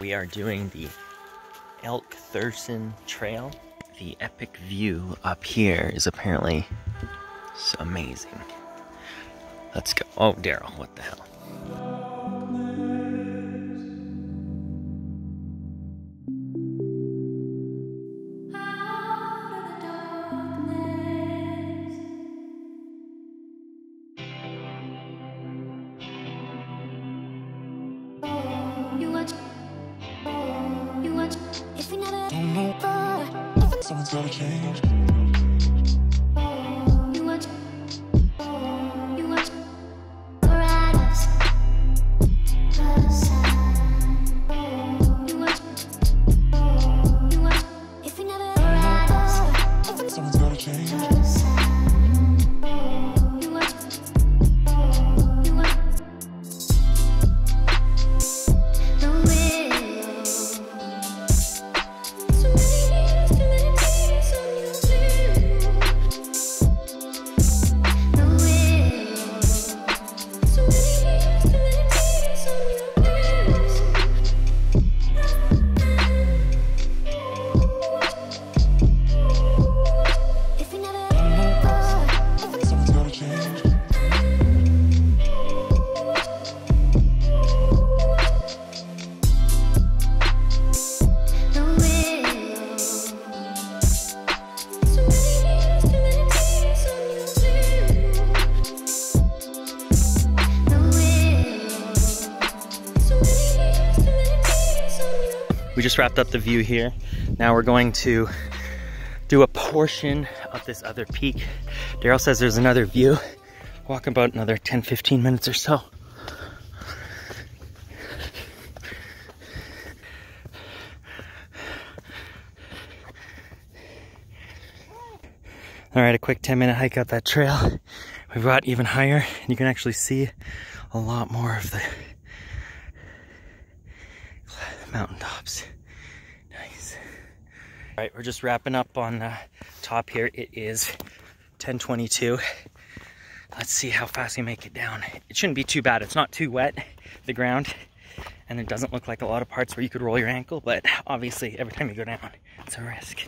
We are doing the Elk Thurston Trail. The epic view up here is apparently amazing. Let's go. Oh, Daryl, what the hell? Someone's gotta change. We just wrapped up the view here. Now we're going to do a portion of this other peak. Daryl says there's another view. Walk about another 10, 15 minutes or so. All right, a quick 10 minute hike up that trail. We've got even higher and you can actually see a lot more of the mountaintops. Nice. All right, we're just wrapping up on the top here. It is 1022. Let's see how fast we make it down. It shouldn't be too bad. It's not too wet, the ground, and it doesn't look like a lot of parts where you could roll your ankle, but obviously every time you go down, it's a risk.